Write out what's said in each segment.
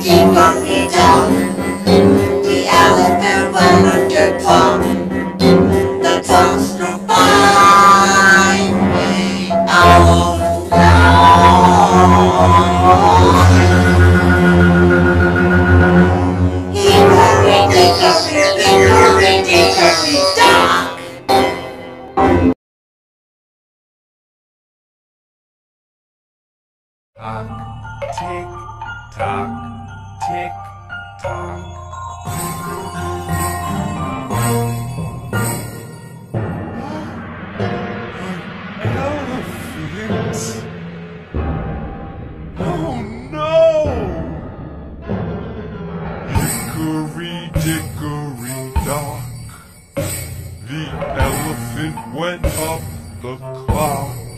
dickory dock, the elephant went. The five. Oh no! Hickory dickory, hickory dickory dock. Tock, tick, tock, tick, tock. Elephant! Oh no! Hickory dickory dock. The elephant went up the clock.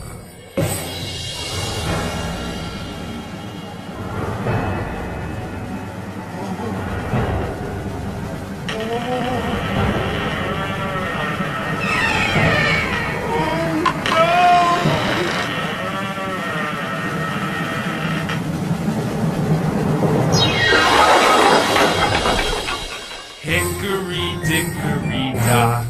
Hickory dickory dock.